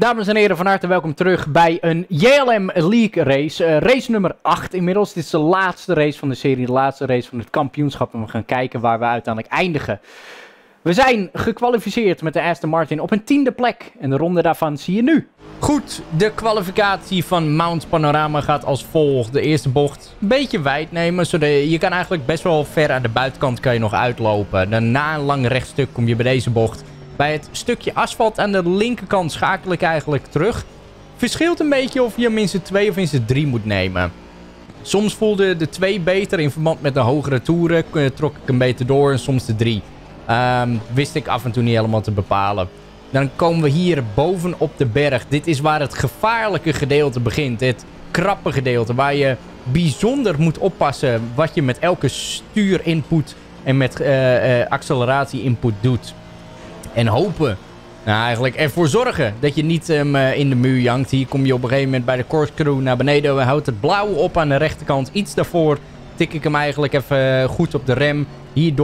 Dames en heren, van harte welkom terug bij een JLM League race. Eh, race nummer 8 inmiddels. Dit is de laatste race van de serie, de laatste race van het kampioenschap. En we gaan kijken waar we uiteindelijk eindigen. We zijn gekwalificeerd met de Aston Martin op een tiende plek. En de ronde daarvan zie je nu. Goed, de kwalificatie van Mount Panorama gaat als volgt. De eerste bocht een beetje wijd nemen. Zodat je kan eigenlijk best wel ver aan de buitenkant kan je nog uitlopen. Dan na een lang rechtstuk kom je bij deze bocht bij het stukje asfalt aan de linkerkant schakel ik eigenlijk terug. Verschilt een beetje of je minstens 2 of minstens 3 moet nemen. Soms voelde de 2 beter in verband met de hogere toeren. Trok ik hem beter door en soms de 3. Um, wist ik af en toe niet helemaal te bepalen. Dan komen we hier bovenop de berg. Dit is waar het gevaarlijke gedeelte begint. Het krappe gedeelte waar je bijzonder moet oppassen wat je met elke stuurinput en met uh, uh, acceleratie input doet. En hopen. Nou, eigenlijk ervoor zorgen dat je niet um, in de muur jankt. Hier kom je op een gegeven moment bij de corkscrew naar beneden. Houdt het blauwe op aan de rechterkant. Iets daarvoor tik ik hem eigenlijk even eh, goed op de rem. Hier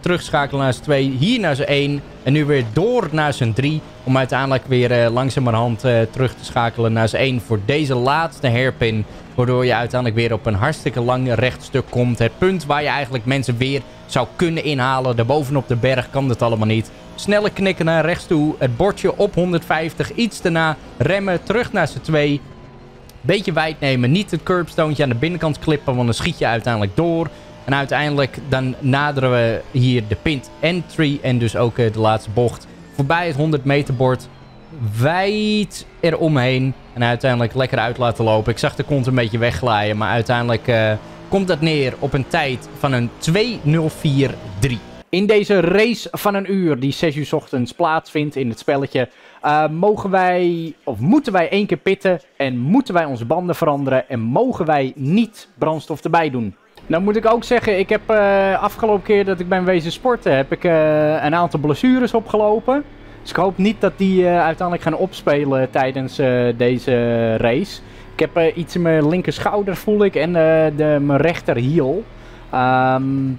terugschakelen naar zijn 2. Hier naar zijn 1. En nu weer door naar zijn 3. Om uiteindelijk weer uh, langzamerhand uh, terug te schakelen naar zijn 1. Voor deze laatste hairpin. Waardoor je uiteindelijk weer op een hartstikke lang rechtstuk komt. Het punt waar je eigenlijk mensen weer zou kunnen inhalen. Daarbovenop de berg kan dat allemaal niet. Snelle knikken naar rechts toe. Het bordje op 150. Iets daarna remmen. Terug naar z'n 2. Beetje wijd nemen. Niet het curbstone aan de binnenkant klippen. Want dan schiet je uiteindelijk door. En uiteindelijk dan naderen we hier de pint entry. En dus ook de laatste bocht. Voorbij het 100 meter bord. Wijd eromheen. En uiteindelijk lekker uit laten lopen. Ik zag de kont een beetje wegglijden. Maar uiteindelijk uh, komt dat neer op een tijd van een 2.04.3. In deze race van een uur die 6 uur ochtends plaatsvindt in het spelletje, uh, mogen wij, of moeten wij één keer pitten en moeten wij onze banden veranderen en mogen wij niet brandstof erbij doen. Nou moet ik ook zeggen, ik heb uh, afgelopen keer dat ik ben wezen sporten, heb ik uh, een aantal blessures opgelopen. Dus ik hoop niet dat die uiteindelijk gaan opspelen tijdens deze race. Ik heb iets in mijn linker schouder voel ik en de, mijn rechter hiel. Um,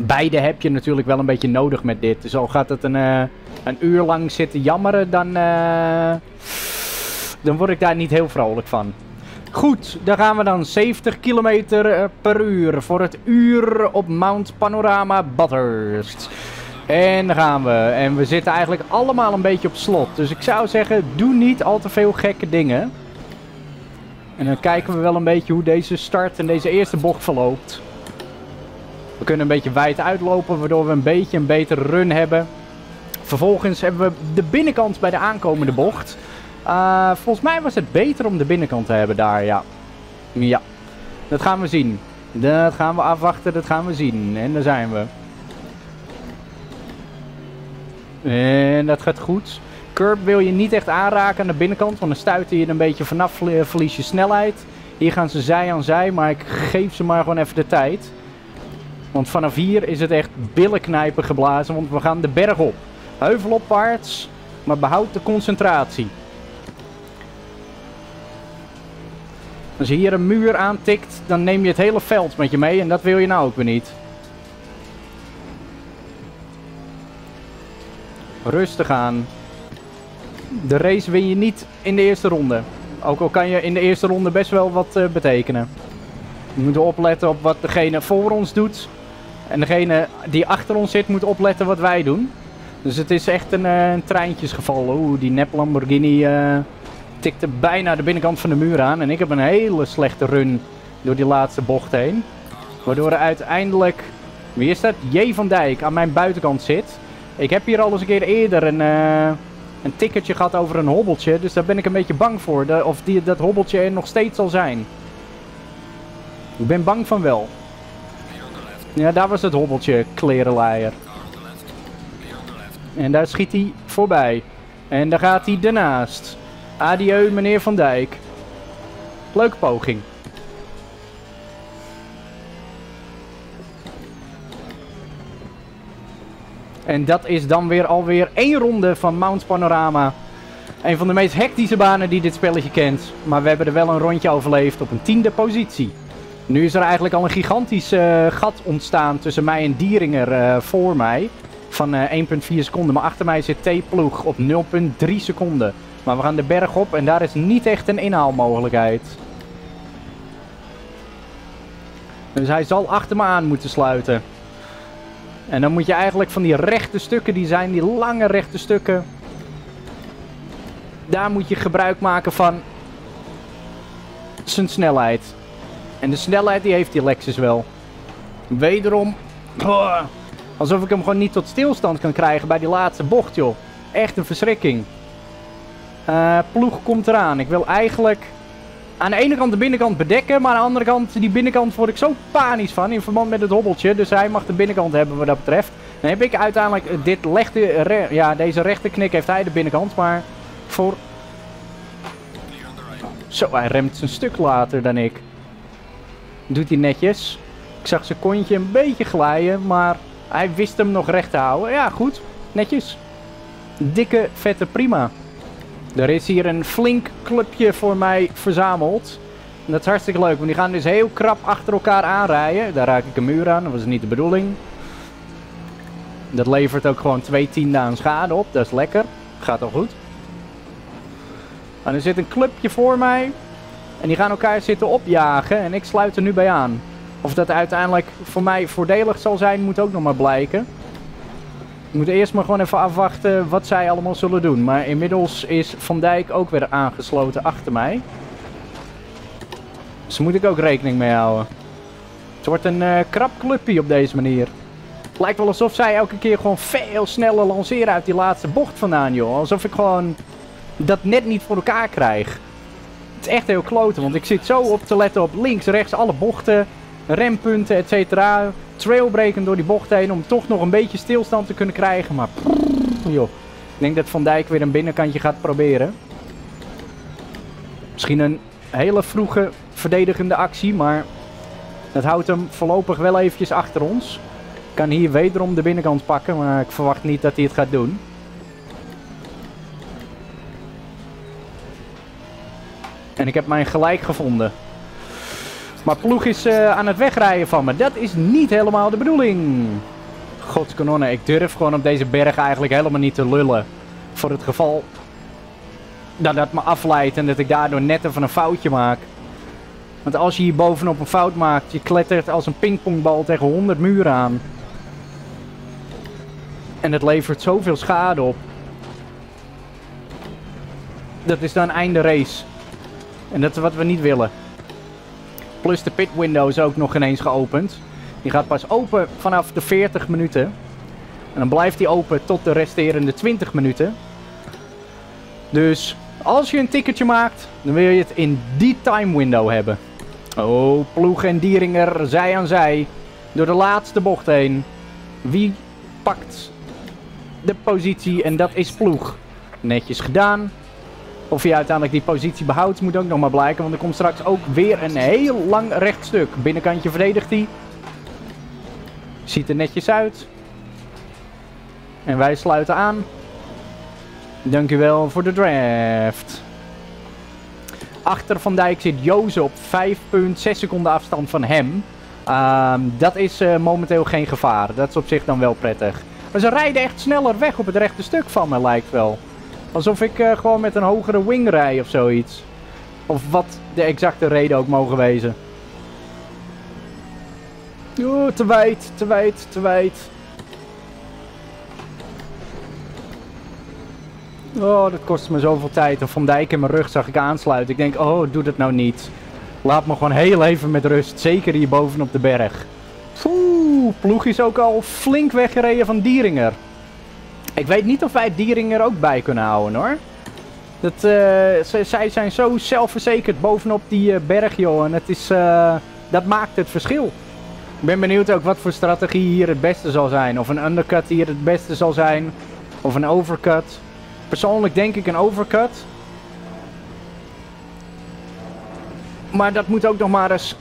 beide heb je natuurlijk wel een beetje nodig met dit. Dus al gaat het een, uh, een uur lang zitten jammeren, dan, uh, dan word ik daar niet heel vrolijk van. Goed, dan gaan we dan 70 km per uur voor het uur op Mount Panorama Bathurst. En dan gaan we. En we zitten eigenlijk allemaal een beetje op slot. Dus ik zou zeggen, doe niet al te veel gekke dingen. En dan kijken we wel een beetje hoe deze start en deze eerste bocht verloopt. We kunnen een beetje wijd uitlopen, waardoor we een beetje een betere run hebben. Vervolgens hebben we de binnenkant bij de aankomende bocht. Uh, volgens mij was het beter om de binnenkant te hebben daar, ja. Ja, dat gaan we zien. Dat gaan we afwachten, dat gaan we zien. En daar zijn we. En dat gaat goed. Curb wil je niet echt aanraken aan de binnenkant, want dan stuiten je een beetje vanaf, verlies je snelheid. Hier gaan ze zij aan zij, maar ik geef ze maar gewoon even de tijd. Want vanaf hier is het echt billenknijpen geblazen, want we gaan de berg op. Heuvelopwaarts, maar behoud de concentratie. Als je hier een muur aantikt, dan neem je het hele veld met je mee en dat wil je nou ook weer niet. Rustig aan. De race win je niet in de eerste ronde. Ook al kan je in de eerste ronde best wel wat uh, betekenen. We moeten opletten op wat degene voor ons doet. En degene die achter ons zit moet opletten wat wij doen. Dus het is echt een, uh, een treintjesgeval. Oeh, die nep Lamborghini uh, tikte bijna de binnenkant van de muur aan. En ik heb een hele slechte run door die laatste bocht heen. Waardoor er uiteindelijk, wie is dat? J van Dijk aan mijn buitenkant zit. Ik heb hier al eens een keer eerder een, uh, een gehad over een hobbeltje. Dus daar ben ik een beetje bang voor. Of die, dat hobbeltje er nog steeds zal zijn. Ik ben bang van wel. Ja, daar was het hobbeltje, klerenleier. En daar schiet hij voorbij. En daar gaat hij ernaast. Adieu, meneer Van Dijk. Leuke poging. En dat is dan weer alweer één ronde van Mount Panorama. Een van de meest hectische banen die dit spelletje kent. Maar we hebben er wel een rondje overleefd op een tiende positie. Nu is er eigenlijk al een gigantisch uh, gat ontstaan tussen mij en Dieringer uh, voor mij. Van uh, eh, 1,4 seconden. Maar achter mij zit T-ploeg op 0,3 seconden. Maar we gaan de berg op en daar is niet echt een inhaalmogelijkheid. Dus hij zal achter me aan moeten sluiten. En dan moet je eigenlijk van die rechte stukken, die zijn die lange rechte stukken. Daar moet je gebruik maken van zijn snelheid. En de snelheid die heeft die Lexus wel. Wederom. Alsof ik hem gewoon niet tot stilstand kan krijgen bij die laatste bocht, joh. Echt een verschrikking. Uh, ploeg komt eraan. Ik wil eigenlijk aan de ene kant de binnenkant bedekken, maar aan de andere kant die binnenkant word ik zo panisch van in verband met het hobbeltje. Dus hij mag de binnenkant hebben wat dat betreft. Dan heb ik uiteindelijk dit legde, ja deze rechte knik heeft hij de binnenkant, maar voor... Zo, hij remt een stuk later dan ik. Doet hij netjes. Ik zag zijn kontje een beetje glijden, maar hij wist hem nog recht te houden. Ja, goed. Netjes. Dikke, vette, prima. Er is hier een flink clubje voor mij verzameld. dat is hartstikke leuk, want die gaan dus heel krap achter elkaar aanrijden. Daar raak ik een muur aan, dat was niet de bedoeling. Dat levert ook gewoon twee tiende aan schade op, dat is lekker. Gaat al goed. En er zit een clubje voor mij. En die gaan elkaar zitten opjagen en ik sluit er nu bij aan. Of dat uiteindelijk voor mij voordelig zal zijn, moet ook nog maar blijken. We moeten eerst maar gewoon even afwachten wat zij allemaal zullen doen. Maar inmiddels is Van Dijk ook weer aangesloten achter mij. Dus daar moet ik ook rekening mee houden. Het wordt een uh, krap clubje op deze manier. Het lijkt wel alsof zij elke keer gewoon veel sneller lanceren uit die laatste bocht vandaan, joh. Alsof ik gewoon dat net niet voor elkaar krijg. Het is echt heel kloten, want ik zit zo op te letten op links, rechts, alle bochten, rempunten, et cetera trailbreken door die bocht heen om toch nog een beetje stilstand te kunnen krijgen. Maar joh, ik denk dat Van Dijk weer een binnenkantje gaat proberen. Misschien een hele vroege verdedigende actie, maar dat houdt hem voorlopig wel eventjes achter ons. Kan hier wederom de binnenkant pakken, maar ik verwacht niet dat hij het gaat doen. En ik heb mijn gelijk gevonden. Maar ploeg is uh, aan het wegrijden van me. Dat is niet helemaal de bedoeling. Godskanonnen, ik durf gewoon op deze berg eigenlijk helemaal niet te lullen. Voor het geval dat dat me afleidt en dat ik daardoor net even een foutje maak. Want als je hier bovenop een fout maakt, je klettert als een pingpongbal tegen 100 muren aan. En het levert zoveel schade op. Dat is dan einde race. En dat is wat we niet willen. Plus de pit window is ook nog ineens geopend. Die gaat pas open vanaf de 40 minuten. En dan blijft die open tot de resterende 20 minuten. Dus als je een ticketje maakt, dan wil je het in die time window hebben. Oh, Ploeg en Dieringer, zij aan zij. Door de laatste bocht heen. Wie pakt de positie? En dat is Ploeg. Netjes gedaan. Of hij uiteindelijk die positie behoudt, moet ook nog maar blijken. Want er komt straks ook weer een heel lang rechtstuk. Binnenkantje verdedigt hij. Ziet er netjes uit. En wij sluiten aan. Dankjewel voor de draft. Achter Van Dijk zit Joze op 5,6 seconden afstand van hem. Uh, dat is uh, momenteel geen gevaar. Dat is op zich dan wel prettig. Maar ze rijden echt sneller weg op het rechte stuk van me, lijkt wel. Alsof ik uh, gewoon met een hogere wing rij of zoiets. Of wat de exacte reden ook mogen wezen. Oh, te wijd, te wijd, te wijd. Oh, dat kost me zoveel tijd. En Van Dijk in mijn rug zag ik aansluiten. Ik denk, oh, doe dat nou niet. Laat me gewoon heel even met rust. Zeker hier bovenop de berg. Oeh, ploeg is ook al flink weggereden van Dieringer. Ik weet niet of wij Diering er ook bij kunnen houden hoor. Dat, uh, zij zijn zo zelfverzekerd bovenop die uh, berg joh. En het is, uh, dat maakt het verschil. Ik ben benieuwd ook wat voor strategie hier het beste zal zijn. Of een undercut hier het beste zal zijn. Of een overcut. Persoonlijk denk ik een overcut. Maar dat moet ook nog maar eens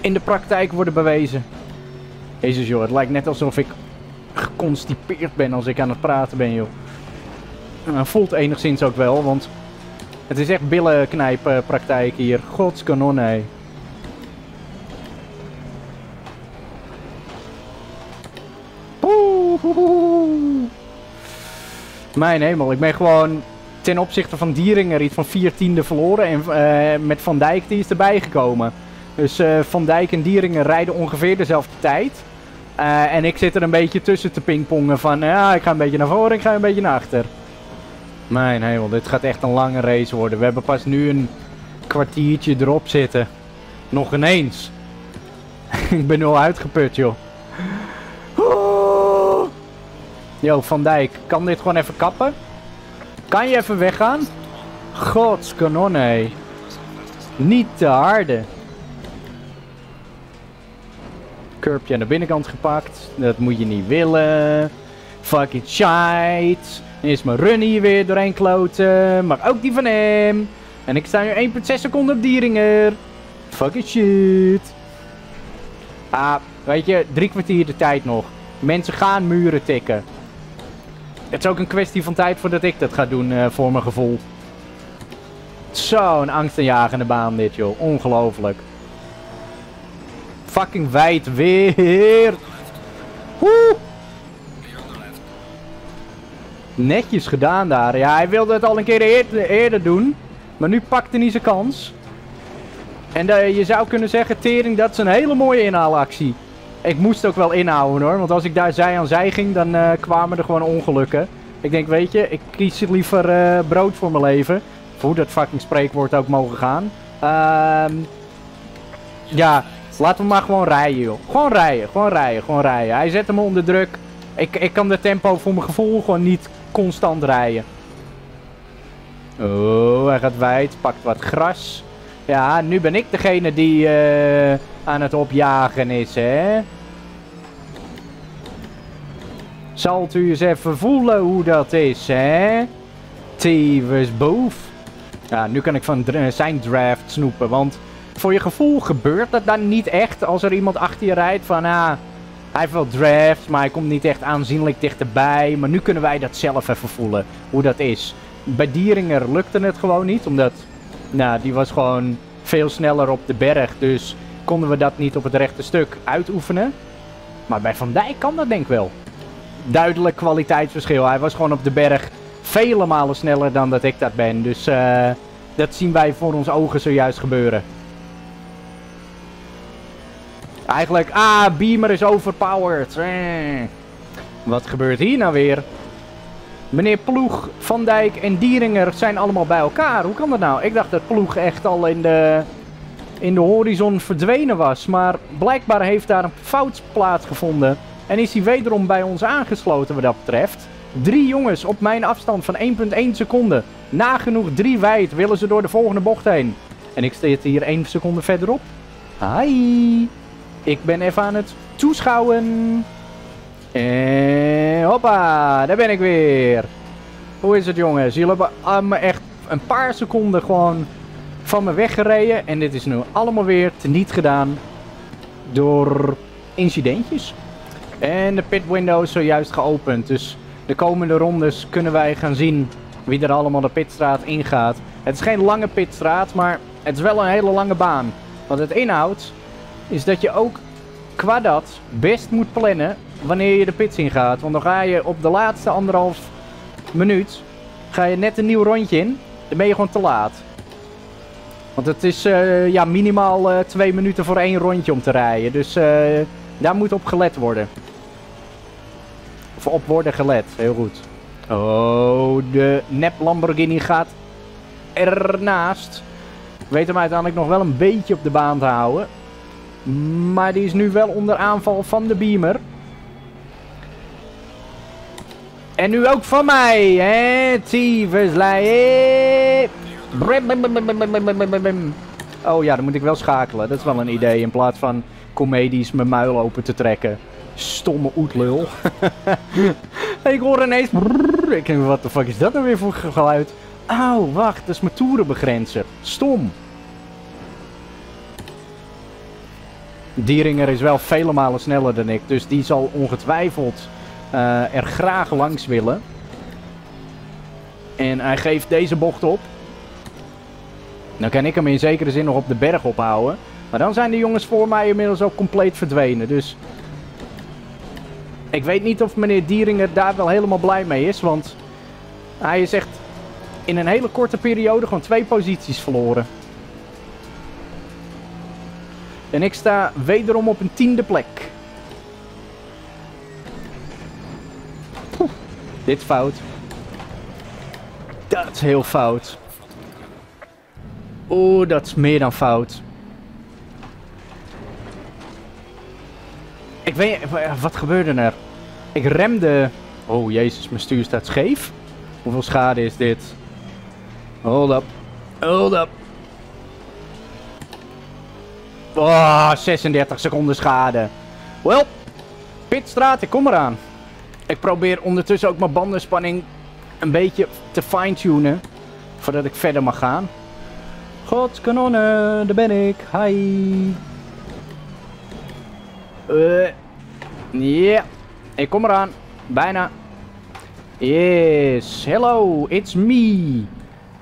in de praktijk worden bewezen. Jezus joh, het lijkt net alsof ik geconstipeerd ben als ik aan het praten ben, joh. En dat voelt enigszins ook wel, want het is echt billenknijppraktijk hier. Godskanon, hé. Mijn hemel, ik ben gewoon ten opzichte van Dieringer iets van vier tiende verloren. En eh, met Van Dijk die is erbij gekomen. Dus eh, Van Dijk en Dieringer rijden ongeveer dezelfde tijd. Eh, en ik zit er een beetje tussen te pingpongen van... Ja, ik ga een beetje naar voren, ik ga een beetje naar achter. Mijn hemel, dit gaat echt een lange race worden. We hebben pas nu een kwartiertje erop zitten. Nog ineens. ik ben al uitgeput, joh. Oeh. Yo, Van Dijk, kan dit gewoon even kappen? Kan je even weggaan? Gods kanon, hé. Niet te harde. Curbje aan de binnenkant gepakt. Dat moet je niet willen. Fucking shite. Dan is mijn run hier weer doorheen kloten. Maar ook die van hem. En ik sta nu 1,6 seconden op Dieringer. Fucking shit. Ah, weet je, drie kwartier de tijd nog. Mensen gaan muren tikken. Het is ook een kwestie van tijd voordat ik dat ga doen, uh, voor mijn gevoel. Zo'n angstaanjagende baan dit, joh. Ongelooflijk. Fucking wijd weer. Woe! Netjes gedaan daar. Ja, hij wilde het al een keer eerder, doen. Maar nu pakte hij zijn kans. En uh, je zou kunnen zeggen, Tering, dat is een hele mooie inhaalactie. Ik moest ook wel inhouden hoor, want als ik daar zij aan zij ging, dan uh, kwamen er gewoon ongelukken. Ik denk, weet je, ik kies liever uh, brood voor mijn leven. Hoe dat fucking spreekwoord ook mogen gaan. Ehm ja, laten we maar gewoon rijden joh. Gewoon rijden, gewoon rijden, gewoon rijden. Hij zette me onder druk. Ik, ik kan de tempo voor mijn gevoel gewoon niet constant rijden. Oh, hij gaat wijd, pakt wat gras. Ja, nu ben ik degene die uh, aan het opjagen is, hè. Zalt u eens even voelen hoe dat is, hè? Tevens boef. Ja, nu kan ik van zijn draft snoepen, want voor je gevoel gebeurt dat dan niet echt als er iemand achter je rijdt van, ah, hij heeft wel maar hij komt niet echt aanzienlijk dichterbij. Maar nu kunnen wij dat zelf even voelen, hoe dat is. Bij Dieringer lukte het gewoon niet, omdat, nou, die was gewoon veel sneller op de berg. Dus konden we dat niet op het rechte stuk uitoefenen. Maar bij Van Dijk kan dat denk ik wel. Duidelijk kwaliteitsverschil. Hij was gewoon op de berg vele malen sneller dan dat ik dat ben. Dus uh, dat zien wij voor ons ogen zojuist gebeuren. Eigenlijk, ah, Beamer is overpowered. Eh. Wat gebeurt hier nou weer? Meneer Ploeg, Van Dijk en Dieringer zijn allemaal bij elkaar. Hoe kan dat nou? Ik dacht dat Ploeg echt al in de, in de horizon verdwenen was. Maar blijkbaar heeft daar een fout plaatsgevonden. En is hij wederom bij ons aangesloten wat dat betreft. Drie jongens op mijn afstand van 1,1 seconde. Nagenoeg drie wijd willen ze door de volgende bocht heen. En ik zit hier 1 seconde verderop. Hi. Ik ben even aan het toeschouwen. En hoppa, daar ben ik weer. Hoe is het jongens? Jullie hebben me echt een paar seconden gewoon van me weggereden. En dit is nu allemaal weer teniet gedaan door incidentjes. En de pit window is zojuist geopend. Dus de komende rondes kunnen wij gaan zien wie er allemaal de pitstraat ingaat. Het is geen lange pitstraat, maar het is wel een hele lange baan. Wat het inhoudt is dat je ook qua dat best moet plannen wanneer je de pits in gaat. Want dan ga je op de laatste anderhalf minuut, ga je net een nieuw rondje in. Dan ben je gewoon te laat. Want het is uh, ja, minimaal uh, twee minuten voor één rondje om te rijden. Dus uh, daar moet op gelet worden. Of op worden gelet, heel goed. Oh, de nep Lamborghini gaat ernaast. Weet hem uiteindelijk nog wel een beetje op de baan te houden. Maar die is nu wel onder aanval van de Beamer. En nu ook van mij, hè? Tyfuslei. Oh ja, dan moet ik wel schakelen. Dat is wel een idee. In plaats van comedies mijn muil open te trekken. Stomme oetlul. ik hoor ineens... Ik denk, wat de fuck is dat nou weer voor geluid? Auw, wacht. Dat is mijn toerenbegrenzer. Stom. Dieringer is wel vele malen sneller dan ik. Dus die zal ongetwijfeld uh, er graag langs willen. En hij geeft deze bocht op. Dan kan ik hem in zekere zin nog op de berg ophouden. Maar dan zijn de jongens voor mij inmiddels ook compleet verdwenen. Dus ik weet niet of meneer Dieringer daar wel helemaal blij mee is. Want hij is echt in een hele korte periode gewoon twee posities verloren. En ik sta wederom op een tiende plek. Poeh, dit fout. Dat is heel fout. Oeh, dat is meer dan fout. Ik weet... Wat gebeurde er? Ik remde... Oh, jezus, mijn stuur staat scheef. Hoeveel schade is dit? Hold up. Hold up. Oh, 36 seconden schade. Wel, pitstraat, ik kom eraan. Ik probeer ondertussen ook mijn bandenspanning een beetje te fine-tunen. Voordat ik verder mag gaan. Godskanonnen, daar ben ik. Hi. Eh. Ja, ik kom eraan. Bijna. Yes, hello, it's me.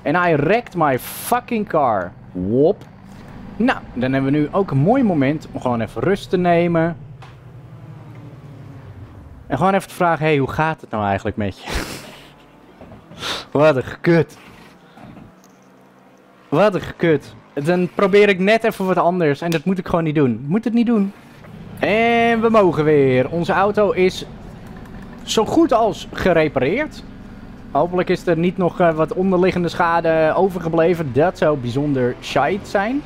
And I wrecked my fucking car. Wop. Nou, dan hebben we nu ook een mooi moment om gewoon even rust te nemen. En gewoon even te vragen, hey, hoe gaat het nou eigenlijk met je? Wat een gekut. Wat een gekut. Dan probeer ik net even wat anders en dat moet ik gewoon niet doen. Moet het niet doen. En we mogen weer. Onze auto is zo goed als gerepareerd. Hopelijk is er niet nog uh, wat onderliggende schade overgebleven. Dat zou bijzonder shite zijn.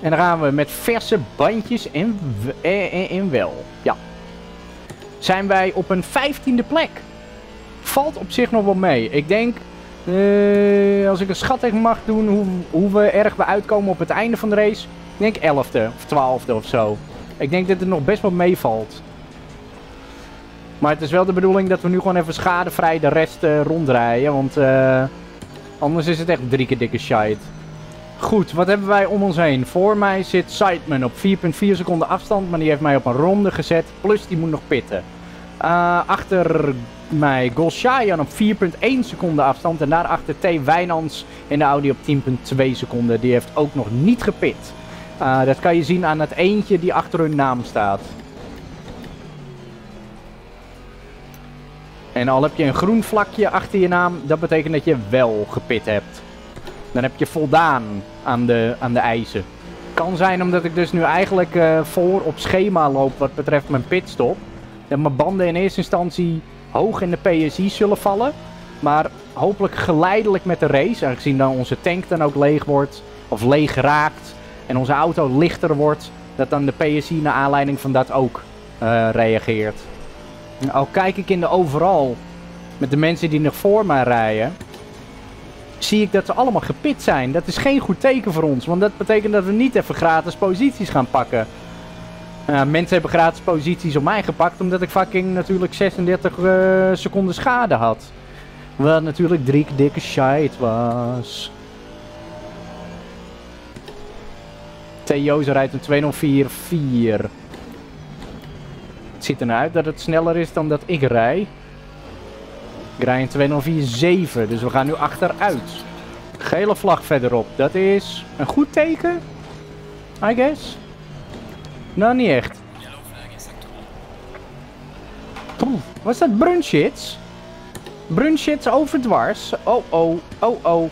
En dan gaan we met verse bandjes in, in, in wel. Ja. Zijn wij op een vijftiende plek. Valt op zich nog wel mee. Ik denk, uh, als ik een schatting mag doen, hoe, hoe we erg we uitkomen op het einde van de race. Ik denk 11e of 12e of zo. Ik denk dat het nog best wel meevalt. Maar het is wel de bedoeling dat we nu gewoon even schadevrij de rest uh, rondrijden. Want anders is het echt drie keer dikke shite. Goed, wat hebben wij om ons heen? Voor mij zit Sideman op 4,4 seconden afstand. Maar die heeft mij op een ronde gezet. Plus die moet nog pitten. Uh, achter mij Golshayan op 4,1 seconden afstand. En daarachter T. Wijnands in de Audi op 10,2 seconden. Die heeft ook nog niet gepit. Uh, dat kan je zien aan het eentje die achter hun naam staat. En al heb je een groen vlakje achter je naam, dat betekent dat je wel gepit hebt. Dan heb je voldaan aan de, aan de eisen. Kan zijn omdat ik dus nu eigenlijk uh, voor op schema loop wat betreft mijn pitstop. Dat mijn banden in eerste instantie hoog in de PSI zullen vallen. Maar hopelijk geleidelijk met de race, aangezien dan onze tank dan ook leeg wordt. Of leeg raakt. En onze auto lichter wordt. Dat dan de PSI naar aanleiding van dat ook uh, reageert. Al kijk ik in de overal met de mensen die nog voor mij rijden, zie ik dat ze allemaal gepit zijn. Dat is geen goed teken voor ons, want dat betekent dat we niet even gratis posities gaan pakken. Uh, mensen hebben gratis posities op mij gepakt, omdat ik fucking natuurlijk 36 uh, eh, seconden schade had. Wat natuurlijk drie dikke shite was. Theo rijdt een 2044. Het ziet ernaar uit dat het sneller is dan dat ik rij. Een 2047, dus we gaan nu achteruit. Gele vlag verderop, dat is een goed teken? I guess. Nou, niet echt. Was dat brunchits? Brunchits overdwars? Oh, oh, oh, oh.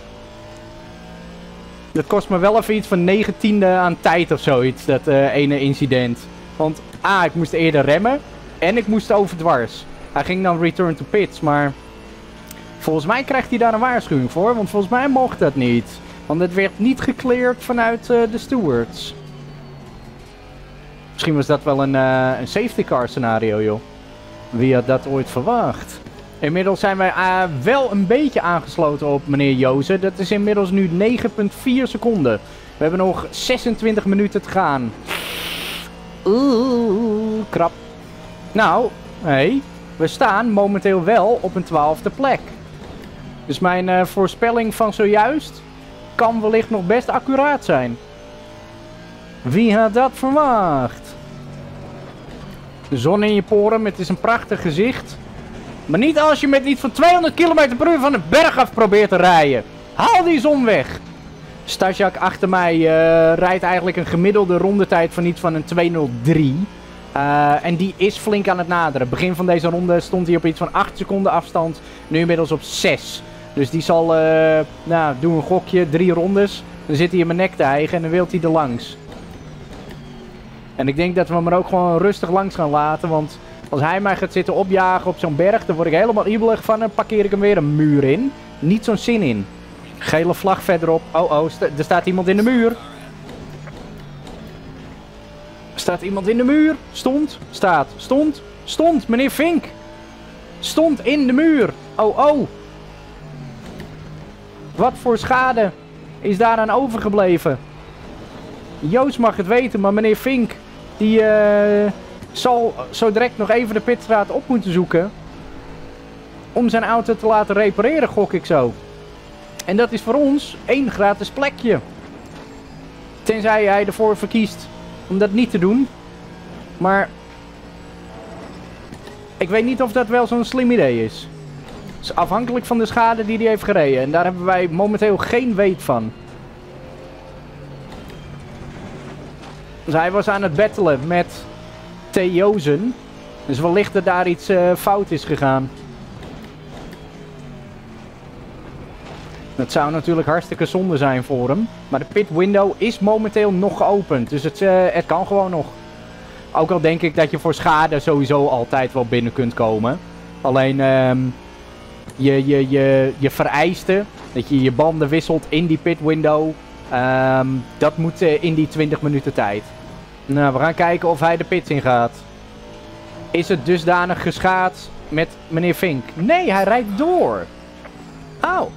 Dat kost me wel even iets van negentiende aan tijd of zoiets, dat uh, ene incident. Want A, ik moest eerder remmen. En ik moest overdwars. Hij ging dan return to pits, maar... Volgens mij krijgt hij daar een waarschuwing voor. Want volgens mij mocht dat niet. Want het werd niet gecleared vanuit uh, de stewards. Misschien was dat wel een, uh, een safety car scenario, joh. Wie had dat ooit verwacht? Inmiddels zijn wij uh, wel een beetje aangesloten op meneer Joze. Dat is inmiddels nu 9,4 seconden. We hebben nog 26 minuten te gaan. Oeh, krap. Nou, hey, we staan momenteel wel op een twaalfde plek. Dus mijn uh, voorspelling van zojuist kan wellicht nog best accuraat zijn. Wie had dat verwacht? De zon in je poren, het is een prachtig gezicht. Maar niet als je met iets van 200 km per uur van de berg af probeert te rijden. Haal die zon weg. Stajak achter mij uh, rijdt eigenlijk een gemiddelde rondetijd van iets van een 203. Uh, en die is flink aan het naderen. Begin van deze ronde stond hij op iets van 8 seconden afstand. Nu inmiddels op 6. Dus die zal, uh, nou, doe een gokje, drie rondes. Dan zit hij in mijn nek te hijgen en dan wilt hij er langs. En ik denk dat we hem er ook gewoon rustig langs gaan laten. Want als hij mij gaat zitten opjagen op zo'n berg, dan word ik helemaal ibelig van. En parkeer ik hem weer een muur in. Niet zo'n zin in. Gele vlag verderop. Oh, oh, er staat iemand in de muur. Staat iemand in de muur? Stond, staat, stond, stond, meneer Vink. Stond in de muur. Oh, oh. Wat voor schade is daaraan overgebleven? Joost mag het weten, maar meneer Vink, die uh, zal zo direct nog even de pitstraat op moeten zoeken. Om zijn auto te laten repareren, gok ik zo. En dat is voor ons één gratis plekje. Tenzij hij ervoor verkiest om dat niet te doen. Maar ik weet niet of dat wel zo'n slim idee is. Is afhankelijk van de schade die hij heeft gereden. En daar hebben wij momenteel geen weet van. Dus hij was aan het battelen met Theozen. Dus wellicht dat daar iets uh, fout is gegaan. Dat zou natuurlijk hartstikke zonde zijn voor hem. Maar de pit window is momenteel nog geopend. Dus het, uh, het kan gewoon nog. Ook al denk ik dat je voor schade sowieso altijd wel binnen kunt komen. Alleen um, je, je, je, je vereisten dat je je banden wisselt in die pit window. Um, dat moet uh, in die 20 minuten tijd. Nou, we gaan kijken of hij de pits in gaat. Is het dusdanig geschaad met meneer Fink? Nee, hij rijdt door. Auw.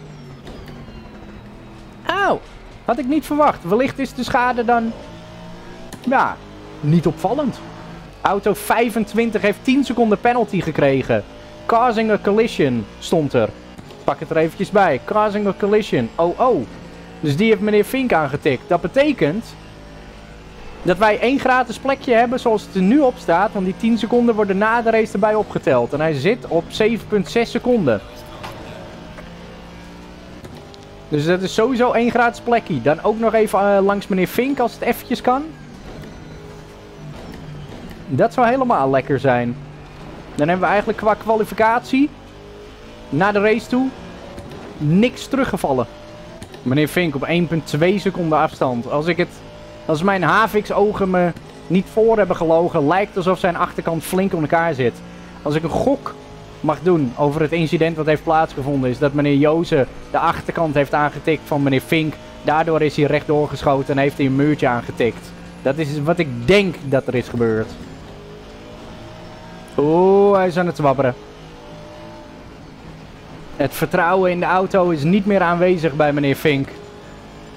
Auw. Had ik niet verwacht. Wellicht is de schade dan... Ja, niet opvallend. Auto 25 heeft 10 seconden penalty gekregen. Causing a collision stond er. Pak het er eventjes bij. Causing a collision. Oh, oh. Dus die heeft meneer Fink aangetikt. Dat betekent dat wij één gratis plekje hebben zoals het er nu op staat. Want die 10 seconden worden na de race erbij opgeteld. En hij zit op 7,6 seconden. Dus dat is sowieso één gratis plekje. Dan ook nog even uh, langs meneer Fink als het eventjes kan. Dat zou helemaal lekker zijn. Dan hebben we eigenlijk qua kwalificatie naar de race toe niks teruggevallen. Meneer Fink op 1,2 seconden afstand. Als ik het als mijn Havix-ogen me niet voor hebben gelogen, lijkt alsof zijn achterkant flink op elkaar zit. Als ik een gok mag doen over het incident wat heeft plaatsgevonden, is dat meneer Joze de achterkant heeft aangetikt van meneer Fink. Daardoor is hij rechtdoor geschoten en heeft hij een muurtje aangetikt. Dat is wat ik denk dat er is gebeurd. Oeh, hij is aan het zwabberen. Het vertrouwen in de auto is niet meer aanwezig bij meneer Fink.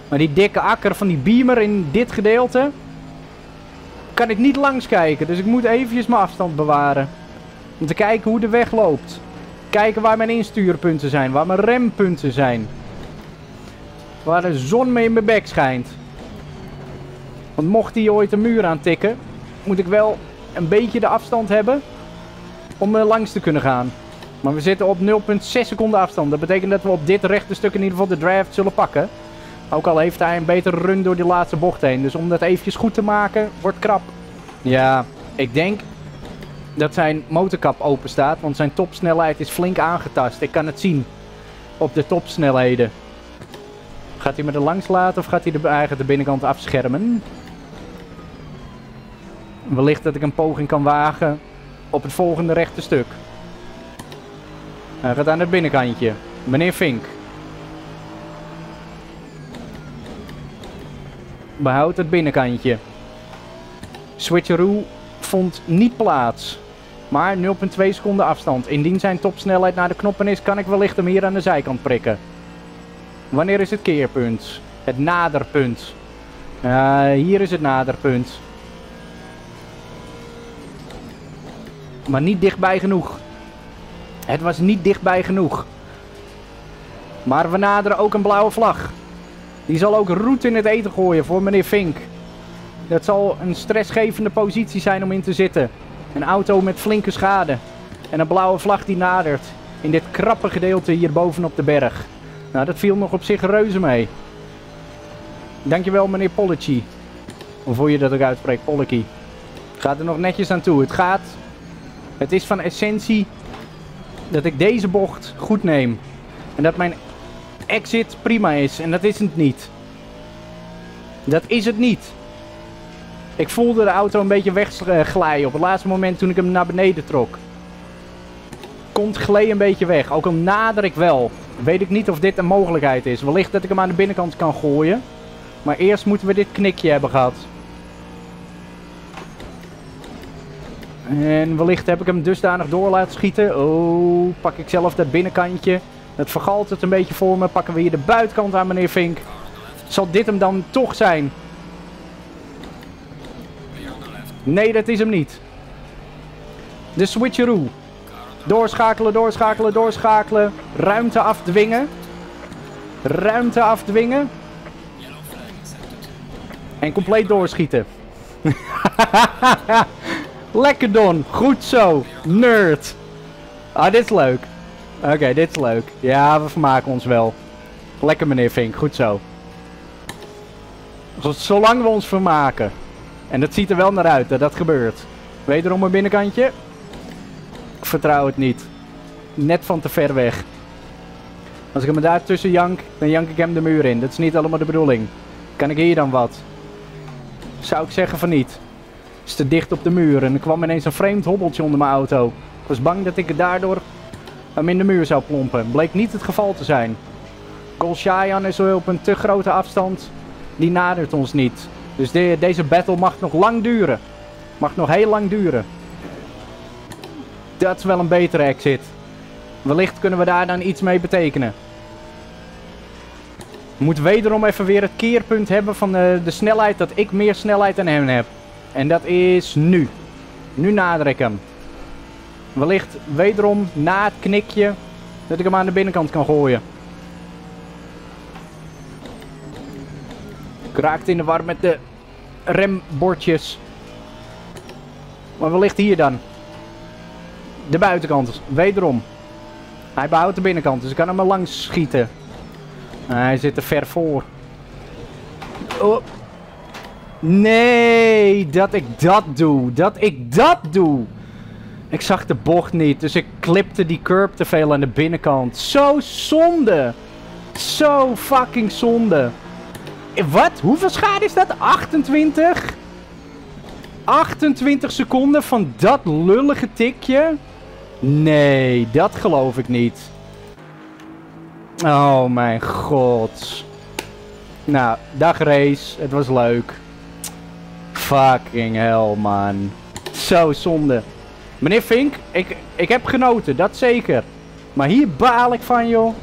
Maar die dikke akker van die beamer in dit gedeelte... kan ik niet langs kijken. Dus ik moet eventjes mijn afstand bewaren. Om te kijken hoe de weg loopt. Kijken waar mijn instuurpunten zijn. Waar mijn rempunten zijn. Waar de zon mee in mijn bek schijnt. Want mocht hij ooit een muur aantikken... moet ik wel een beetje de afstand hebben... om er langs te kunnen gaan. Maar we zitten op 0,6 seconden afstand. Dat betekent dat we op dit rechte stuk in ieder geval de draft zullen pakken. Ook al heeft hij een betere run door die laatste bocht heen. Dus om dat eventjes goed te maken, wordt krap. Ja, ik denk dat zijn motorkap open staat. Want zijn topsnelheid is flink aangetast. Ik kan het zien op de topsnelheden. Gaat hij me er langs laten of gaat hij de, eigenlijk de binnenkant afschermen? Wellicht dat ik een poging kan wagen op het volgende rechte stuk. Hij gaat aan het binnenkantje. Meneer Fink. Behoud het binnenkantje. Switcheroo vond niet plaats. Maar 0,2 seconden afstand. Indien zijn topsnelheid naar de knoppen is, kan ik wellicht hem hier aan de zijkant prikken. Wanneer is het keerpunt? Het naderpunt. Uh, hier is het naderpunt. Maar niet dichtbij genoeg. Het was niet dichtbij genoeg. Maar we naderen ook een blauwe vlag. Die zal ook roet in het eten gooien voor meneer Fink. Dat zal een stressgevende positie zijn om in te zitten. Een auto met flinke schade. En een blauwe vlag die nadert. In dit krappe gedeelte hier bovenop de berg. Nou, dat viel nog op zich reuze mee. Dankjewel meneer Pollici. Hoe voel je dat ook uitspreekt? Pollici. Gaat er nog netjes aan toe. Het gaat... Het is van essentie dat ik deze bocht goed neem. En dat mijn exit prima is. En dat is het niet. Dat is het niet. Ik voelde de auto een beetje wegglijden op het laatste moment toen ik hem naar beneden trok. Komt gleed een beetje weg. Ook al nader ik wel. Weet ik niet of dit een mogelijkheid is. Wellicht dat ik hem aan de binnenkant kan gooien. Maar eerst moeten we dit knikje hebben gehad. En wellicht heb ik hem dusdanig door laten schieten. Oh, pak ik zelf dat binnenkantje. Het vergalt het een beetje voor me. Pakken we hier de buitenkant aan, meneer Vink. Zal dit hem dan toch zijn? Nee, dat is hem niet. De switcheroo. Doorschakelen, doorschakelen, doorschakelen. Ruimte afdwingen. Ruimte afdwingen. En compleet doorschieten. Lekker Don. Goed zo. Nerd. Ah, dit is leuk. Oké, dit is leuk. Ja, we vermaken ons wel. Lekker meneer Vink. Goed zo. Zolang we ons vermaken. En dat ziet er wel naar uit dat dat gebeurt. Wederom een binnenkantje. Ik vertrouw het niet. Net van te ver weg. Als ik hem daar tussen jank, dan jank ik hem de muur in. Dat is niet allemaal de bedoeling. Kan ik hier dan wat? Zou ik zeggen van niet. Is te dicht op de muur en er kwam ineens een vreemd hobbeltje onder mijn auto. Ik was bang dat ik daardoor hem in de muur zou plompen. Bleek niet het geval te zijn. Golshayan is op een te grote afstand. Die nadert ons niet. Dus de, deze battle mag nog lang duren. Mag nog heel lang duren. Dat is wel een betere exit. Wellicht kunnen we daar dan iets mee betekenen. Moet wederom even weer het keerpunt hebben van de, de snelheid. Dat ik meer snelheid dan hem heb. En dat is nu. Nu nader hem. Wellicht wederom na het knikje dat ik hem aan de binnenkant kan gooien. Ik raakte in de war met de rembordjes. Maar wellicht hier dan. De buitenkant. Wederom. Hij behoudt de binnenkant, dus ik kan hem er langs schieten. Hij zit er ver voor. Oh. Nee, dat ik dat doe. Dat ik dat doe. Ik zag de bocht niet, dus ik klipte die curb te veel aan de binnenkant. Zo zonde. Zo fucking zonde. Wat? Hoeveel schade is dat? 28? 28 seconden van dat lullige tikje? Nee, dat geloof ik niet. Oh mijn god. Nou, dag race. Het was leuk. Fucking hell, man. Zo zonde. Meneer Fink, ik, ik heb genoten, dat zeker. Maar hier baal ik van, joh.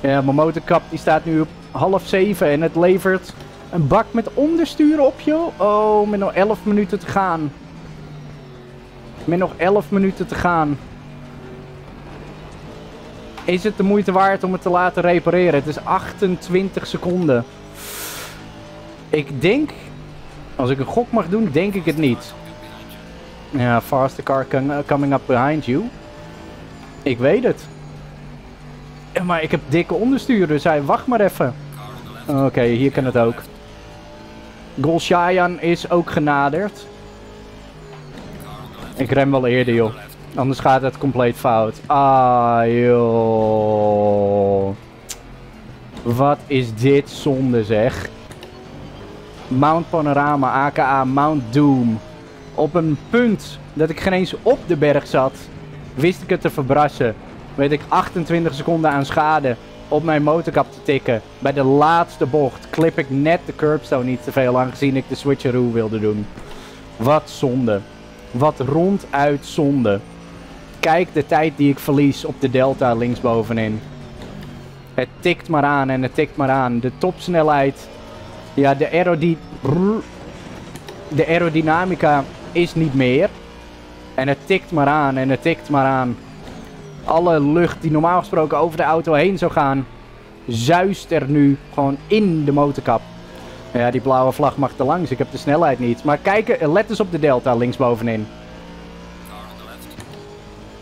Ja, mijn motorkap die staat nu op half zeven en het levert een bak met onderstuur op, joh. Oh, met nog 11 minuten te gaan. Met nog 11 minuten te gaan. Is het de moeite waard om het te laten repareren? Het is 28 seconden. Ik denk, als ik een gok mag doen, denk ik het niet. Ja, faster car coming up behind you. Ik weet het. Maar ik heb dikke onderstuur, dus hij wacht maar even. Oké, hier kan het ook. Golshayan is ook genaderd. Ik rem wel eerder, joh. Anders gaat het compleet fout. Ah, joh. Wat is dit zonde, zeg. Mount Panorama, aka Mount Doom. Op een punt dat ik geen eens op de berg zat, wist ik het te verbrassen. Weet ik 28 seconden aan schade op mijn motorkap te tikken. Bij de laatste bocht klip ik net de curbstone niet te veel aangezien ik de switcheroo wilde doen. Wat zonde. Wat ronduit zonde. Kijk de tijd die ik verlies op de delta linksbovenin. Het tikt maar aan en het tikt maar aan. De topsnelheid. Ja, de, de aerodynamica is niet meer. En het tikt maar aan en het tikt maar aan. Alle lucht die normaal gesproken over de auto heen zou gaan, zuist er nu gewoon in de motorkap. Ja, die blauwe vlag mag te langs. Ik heb de snelheid niet. Maar kijk, let eens op de delta linksbovenin.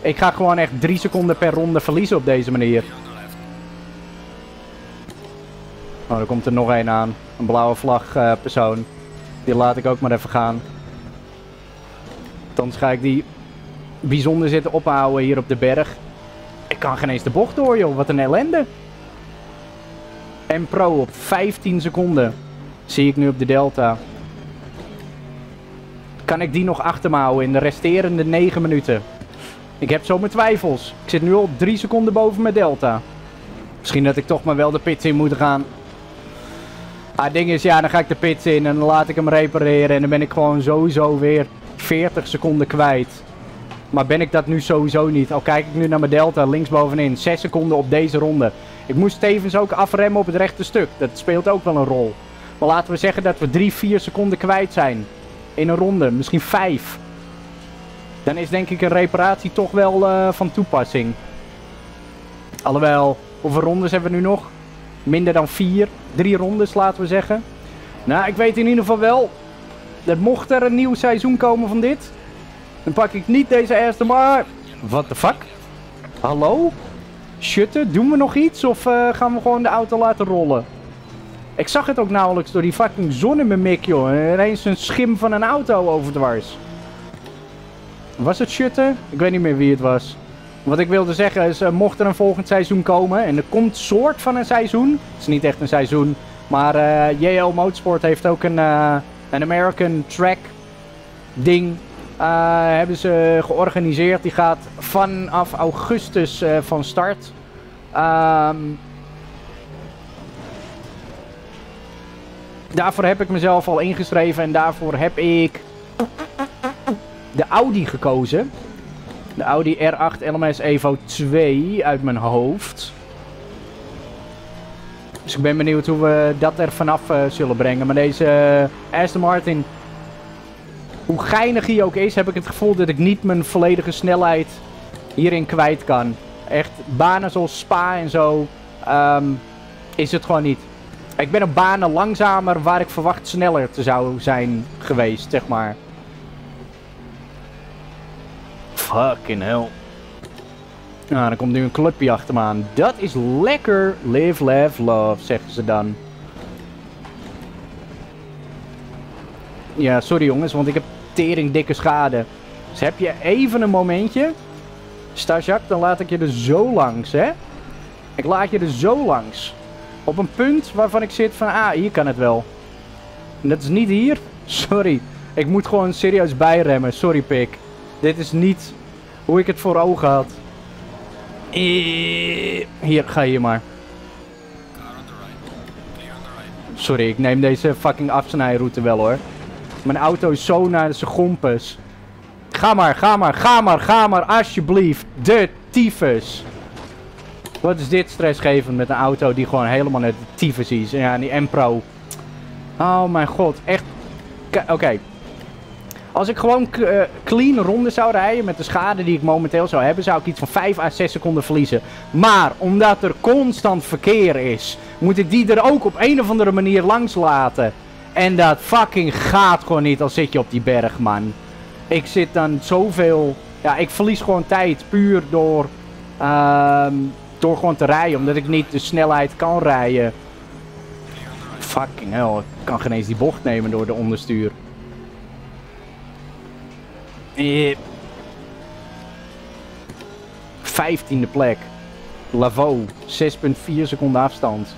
Ik ga gewoon echt drie seconden per ronde verliezen op deze manier. Oh, er komt er nog één aan. Een blauwe vlag uh, persoon. Die laat ik ook maar even gaan. Dan ga ik die bijzonder zitten ophouden hier op de berg. Ik kan geen eens de bocht door, joh. Wat een ellende. En pro op 15 seconden. Zie ik nu op de delta. Kan ik die nog achter me houden in de resterende 9 minuten? Ik heb zo mijn twijfels. Ik zit nu op 3 seconden boven mijn delta. Misschien dat ik toch maar wel de pits in moet gaan. Ah, het ding is, ja, dan ga ik de pits in en dan laat ik hem repareren. En dan ben ik gewoon sowieso weer 40 seconden kwijt. Maar ben ik dat nu sowieso niet. Al kijk ik nu naar mijn delta linksbovenin. 6 seconden op deze ronde. Ik moest tevens ook afremmen op het rechte stuk. Dat speelt ook wel een rol. Maar laten we zeggen dat we 3, 4 seconden kwijt zijn. In een ronde. Misschien 5. Dan is denk ik een reparatie toch wel uh, van toepassing. Alhoewel, hoeveel rondes hebben we nu nog? Minder dan 4. 3 rondes laten we zeggen. Nou, ik weet in ieder geval wel. Dat mocht er een nieuw seizoen komen van dit. Dan pak ik niet deze eerste maar. What the fuck? Hallo? Shutten, doen we nog iets? Of uh, gaan we gewoon de auto laten rollen? Ik zag het ook nauwelijks door die fucking zon in mijn mik, joh. En ineens een schim van een auto overdwars. Was het Shutten? Ik weet niet meer wie het was. Wat ik wilde zeggen is, uh, mocht er een volgend seizoen komen... en er komt soort van een seizoen... het is niet echt een seizoen... maar uh, JL Motorsport heeft ook een, uh, een American Track ding... hebben ze georganiseerd. Die gaat vanaf augustus van start. Um, daarvoor heb ik mezelf al ingeschreven en daarvoor heb ik de Audi gekozen. De Audi R8 LMS Evo 2 uit mijn hoofd. Dus ik ben benieuwd hoe we dat er vanaf uh, zullen brengen. Maar deze uh, Aston Martin, hoe geinig hij ook is, heb ik het gevoel dat ik niet mijn volledige snelheid hierin kwijt kan. Echt banen zoals Spa en zo um, is het gewoon niet. Ik ben op banen langzamer waar ik verwacht sneller te zou zijn geweest, zeg maar. Fucking hell. Nou, dan komt nu een clubje achter me aan. Dat is lekker. Live, laugh, love, zeggen ze dan. Ja, sorry jongens, want ik heb tering dikke schade. Dus heb je even een momentje. Stajak, dan laat ik je er zo langs, hè. Ik laat je er zo langs. Op een punt waarvan ik zit van, ah, hier kan het wel. En dat is niet hier. Sorry. Ik moet gewoon serieus bijremmen. Sorry, pik. Dit is niet hoe ik het voor ogen had. Hier, ga je maar. Sorry, ik neem deze fucking afsnijroute wel hoor. Mijn auto is zo naar zijn gompes. Ga maar, ga maar, ga maar, ga maar, alsjeblieft. De tyfus. Wat is dit stressgevend met een auto die gewoon helemaal net de tyfus is. Ja, en die M-Pro. Oh mijn god, echt. Oké. Als ik gewoon uh, clean ronde zou rijden met de schade die ik momenteel zou hebben, zou ik iets van 5 à 6 seconden verliezen. Maar omdat er constant verkeer is, moet ik die er ook op een of andere manier langs laten. En dat fucking gaat gewoon niet als zit je op die berg, man. Ik zit dan zoveel... Ja, ik verlies gewoon tijd puur door... Uh, door gewoon te rijden, omdat ik niet de snelheid kan rijden. Fucking hell, ik kan geen eens die bocht nemen door de onderstuur. Vijftiende plek. Lavo, 6,4 seconden afstand.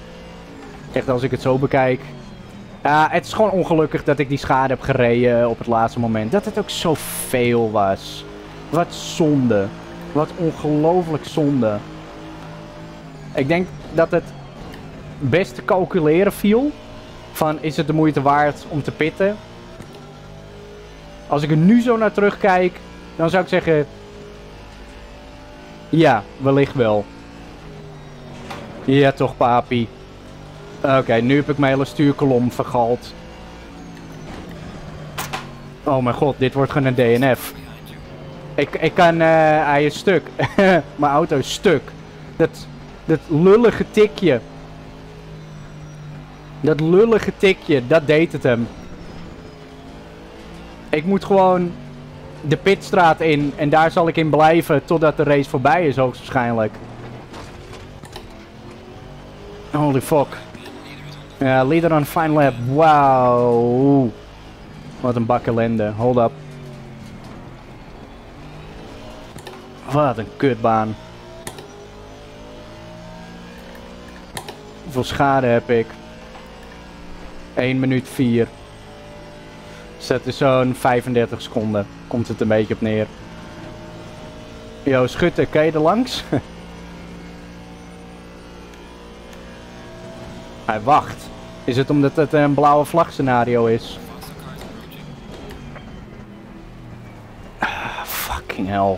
Echt als ik het zo bekijk. Ja, het is gewoon ongelukkig dat ik die schade heb gereden op het laatste moment. Dat het ook zo veel was. Wat zonde. Wat ongelooflijk zonde. Ik denk dat het best te calculeren viel. Van is het de moeite waard om te pitten? Als ik er nu zo naar terugkijk, dan zou ik zeggen... Ja, wellicht wel. Ja toch, papi. Oké, nu heb ik mijn hele stuurkolom vergald. Oh mijn god, dit wordt gewoon een DNF. Ik, ik kan... Uh, hij is stuk. mijn auto is stuk. Dat, dat lullige tikje. Dat lullige tikje, dat deed het hem. Ik moet gewoon de pitstraat in en daar zal ik in blijven totdat de race voorbij is hoogstwaarschijnlijk. Holy fuck. Ja, leader on final lap. Wauw. Wat een bak ellende. Hold up. Wat een kutbaan. Hoeveel schade heb ik? 1 minuut 4. Dus zo'n 35 seconden. Komt het een beetje op neer. Yo, schutter, kan je er langs? Hij wacht. Is het omdat het een blauwe vlag scenario is? Ah, fucking hell.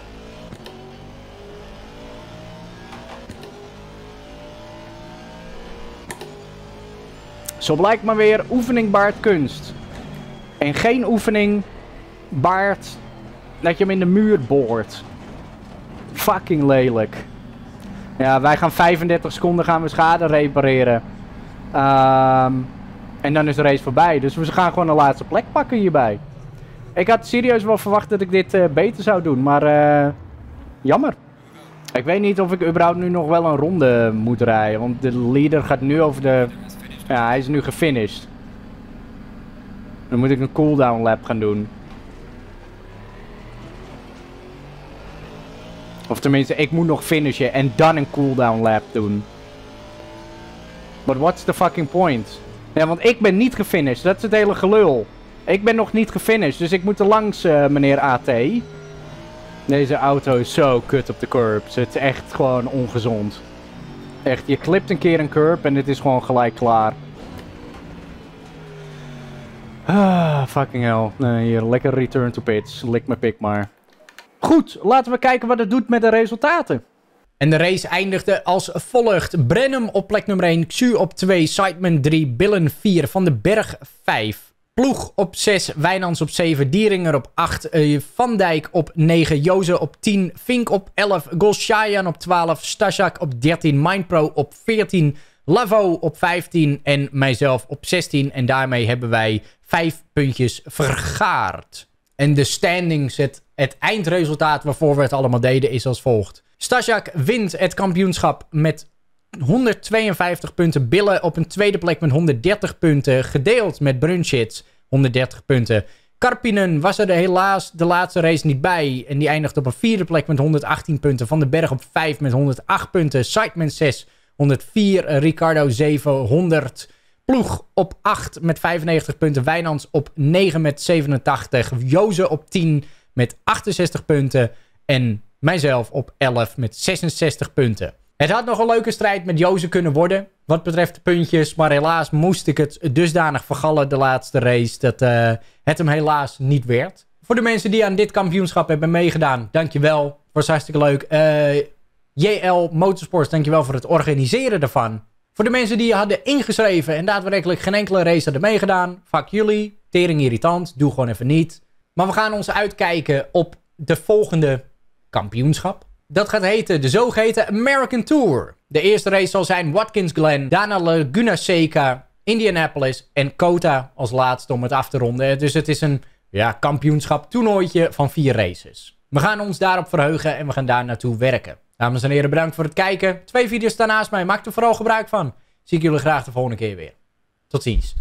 Zo blijkt maar weer, oefening baart kunst. En geen oefening baart dat je hem in de muur boort. Fucking lelijk. Ja, wij gaan 35 seconden gaan we schade repareren. Ehm, en dan is de race voorbij. Dus we gaan gewoon een laatste plek pakken hierbij. Ik had serieus wel verwacht dat ik dit uh, beter zou doen. Maar uh, jammer. Ik weet niet of ik überhaupt nu nog wel een ronde moet rijden. Want de leader gaat nu over de... Ja, hij is nu gefinished. Dan moet ik een cooldown lap gaan doen. Of tenminste, ik moet nog finishen en dan een cooldown lap doen. But what's the fucking point? Ja, want ik ben niet gefinished. Dat is het hele gelul. Ik ben nog niet gefinished, dus ik moet er langs, uh, meneer AT. Deze auto is zo kut op de curbs. Het is echt gewoon ongezond. Echt, je klipt een keer een curb en het is gewoon gelijk klaar. Ah, fucking hell. Nee, hier, lekker return to pits. Lik mijn pik maar. Goed, laten we kijken wat het doet met de resultaten. En de race eindigde als volgt. Brenham op plek nummer 1, Xu op 2, Sideman 3, Billen 4, Van den Berg 5. Ploeg op 6, Wijnands op 7, Dieringer op 8, uh, eh, Van Dijk op 9, Joze op 10, Fink op 11, Golshayan op 12, Stashak op 13, Mindpro op 14, Lavo op 15 en mijzelf op 16. En daarmee hebben wij 5 puntjes vergaard. En de standings, het, het eindresultaat waarvoor we het allemaal deden, is als volgt. Stasjak wint het kampioenschap met 152 punten. Billen op een tweede plek met 130 punten. Gedeeld met Brunchits 130 punten. Karpinen was er helaas de laatste race niet bij. En die eindigt op een vierde plek met 118 punten. Van den Berg op 5 met 108 punten. Sideman 6, 104. Ricardo 7, 100. Ploeg op 8 met 95 punten. Wijnands op 9 met 87. Joze op 10 met 68 punten. En mijzelf op 11 met 66 punten. Het had nog een leuke strijd met Joze kunnen worden. Wat betreft de puntjes. Maar helaas moest ik het dusdanig vergallen de laatste race. Dat uh, het hem helaas niet werd. Voor de mensen die aan dit kampioenschap hebben meegedaan. Dankjewel. Was hartstikke leuk. Uh, eh, JL Motorsports, dankjewel voor het organiseren ervan. Voor de mensen die je hadden ingeschreven en daadwerkelijk geen enkele race hadden meegedaan. Fuck jullie. Tering irritant. Doe gewoon even niet. Maar we gaan ons uitkijken op de volgende kampioenschap. Dat gaat heten de zogeheten American Tour. De eerste race zal zijn Watkins Glen, daarna Laguna Seca, Indianapolis en Kota als laatste om het af te ronden. Dus het is een ja, kampioenschap toernooitje van vier races. We gaan ons daarop verheugen en we gaan daar naartoe werken. Dames en heren, bedankt voor het kijken. Twee video's staan naast mij. Maak er vooral gebruik van. Zie ik jullie graag de volgende keer weer. Tot ziens.